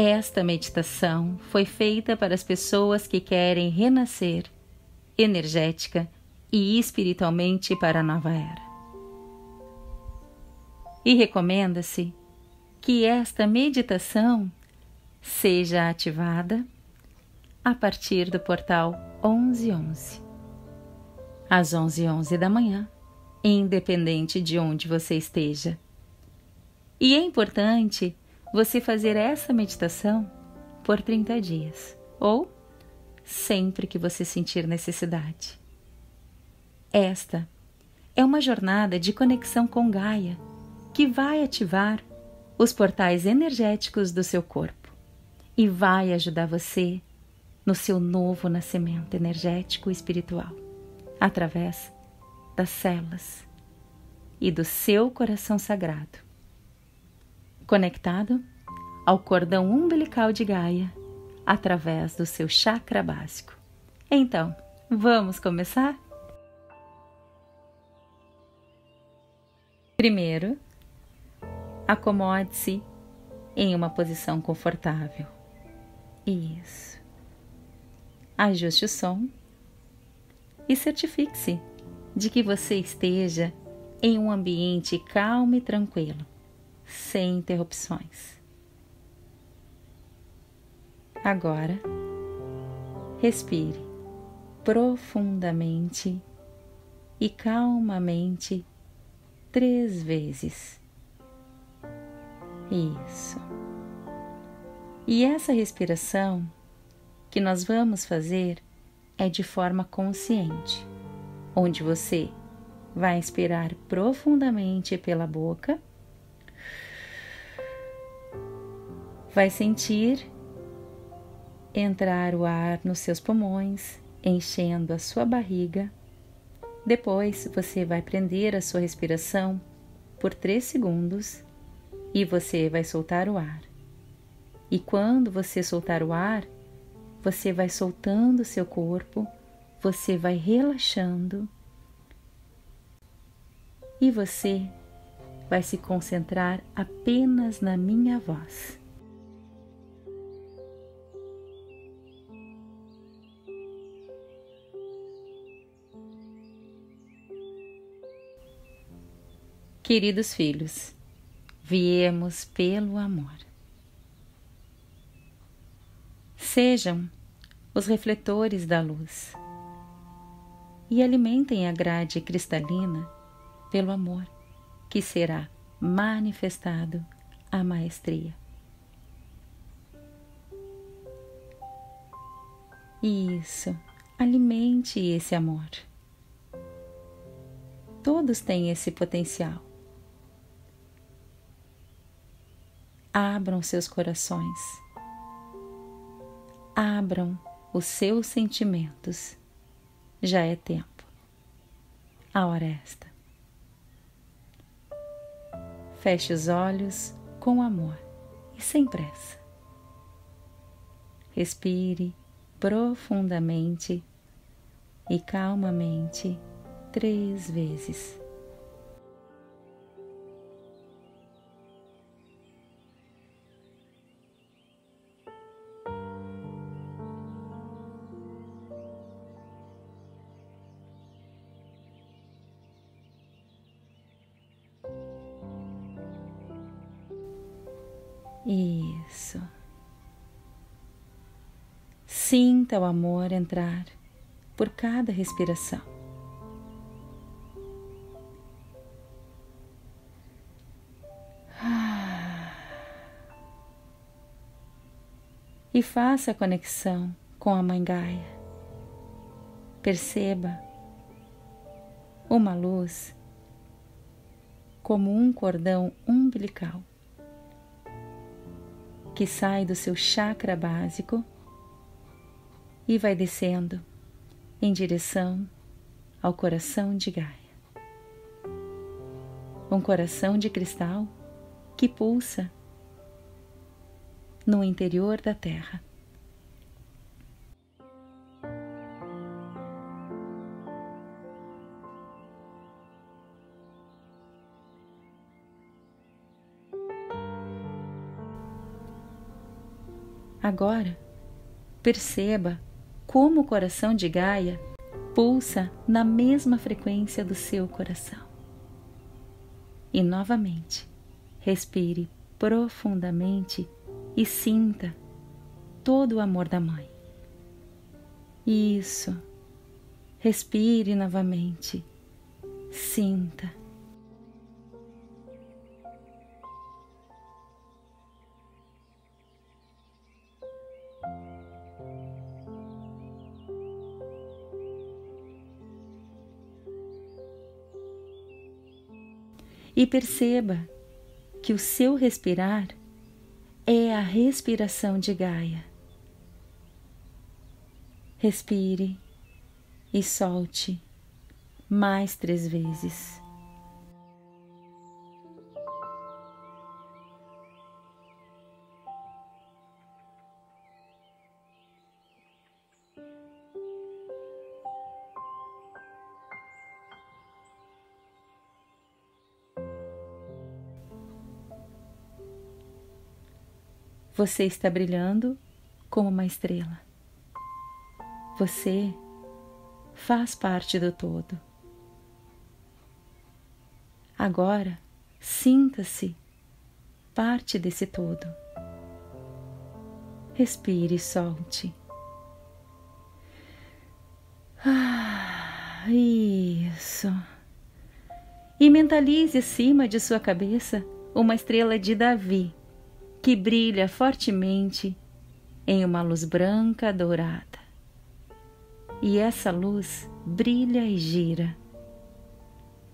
Esta meditação foi feita para as pessoas que querem renascer energética e espiritualmente para a nova era. E recomenda-se que esta meditação seja ativada a partir do portal 1111, às 11h11 da manhã, independente de onde você esteja. E é importante você fazer essa meditação por 30 dias ou sempre que você sentir necessidade. Esta é uma jornada de conexão com Gaia que vai ativar os portais energéticos do seu corpo e vai ajudar você no seu novo nascimento energético e espiritual através das células e do seu coração sagrado conectado ao cordão umbilical de Gaia através do seu chakra básico. Então, vamos começar? Primeiro, acomode-se em uma posição confortável. Isso. Ajuste o som e certifique-se de que você esteja em um ambiente calmo e tranquilo sem interrupções. Agora, respire profundamente e calmamente três vezes. Isso. E essa respiração que nós vamos fazer é de forma consciente, onde você vai inspirar profundamente pela boca Vai sentir entrar o ar nos seus pulmões, enchendo a sua barriga. Depois você vai prender a sua respiração por 3 segundos e você vai soltar o ar. E quando você soltar o ar, você vai soltando seu corpo, você vai relaxando e você vai se concentrar apenas na minha voz. Queridos filhos, viemos pelo amor. Sejam os refletores da luz e alimentem a grade cristalina pelo amor que será manifestado a maestria. Isso, alimente esse amor. Todos têm esse potencial. Abram seus corações, abram os seus sentimentos. Já é tempo. A hora é esta. Feche os olhos com amor e sem pressa. Respire profundamente e calmamente três vezes. Sinta o amor entrar por cada respiração. E faça a conexão com a Mãe Gaia. Perceba uma luz como um cordão umbilical que sai do seu chakra básico e vai descendo em direção ao coração de Gaia. Um coração de cristal que pulsa no interior da Terra. Agora, perceba como o coração de Gaia pulsa na mesma frequência do seu coração. E novamente, respire profundamente e sinta todo o amor da mãe. Isso. Respire novamente. Sinta. E perceba que o seu respirar é a respiração de Gaia. Respire e solte mais três vezes. Você está brilhando como uma estrela. Você faz parte do todo. Agora, sinta-se parte desse todo. Respire e solte. Ah, isso. E mentalize acima de sua cabeça uma estrela de Davi que brilha fortemente em uma luz branca dourada. E essa luz brilha e gira.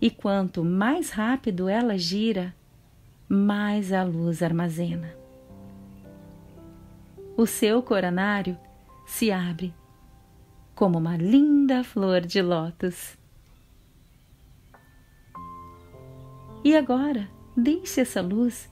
E quanto mais rápido ela gira, mais a luz armazena. O seu coronário se abre como uma linda flor de lótus. E agora, deixe essa luz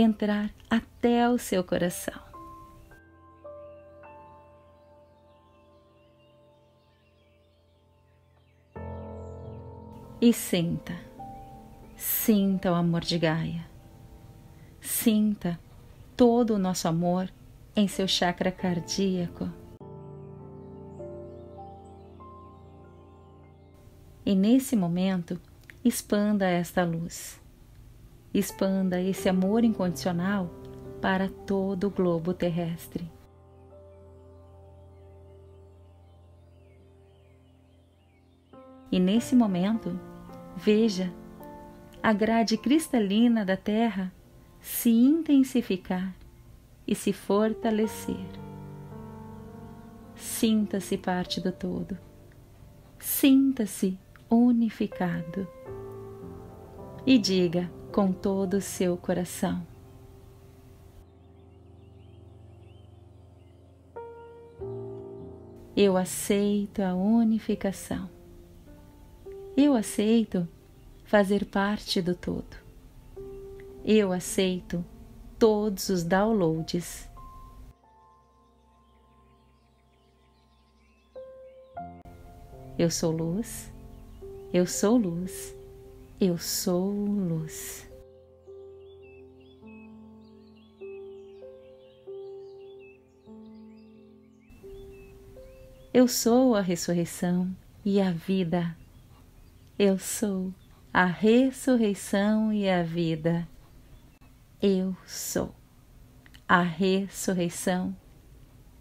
entrar até o seu coração. E sinta, sinta o amor de Gaia. Sinta todo o nosso amor em seu chakra cardíaco. E nesse momento, expanda esta luz expanda esse amor incondicional para todo o globo terrestre. E nesse momento, veja a grade cristalina da Terra se intensificar e se fortalecer. Sinta-se parte do todo. Sinta-se unificado. E diga: com todo o seu coração. Eu aceito a unificação. Eu aceito fazer parte do todo. Eu aceito todos os downloads. Eu sou luz, eu sou luz, eu sou luz. Eu sou a ressurreição e a vida. Eu sou a ressurreição e a vida. Eu sou a ressurreição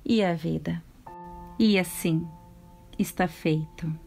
e a vida. E assim está feito.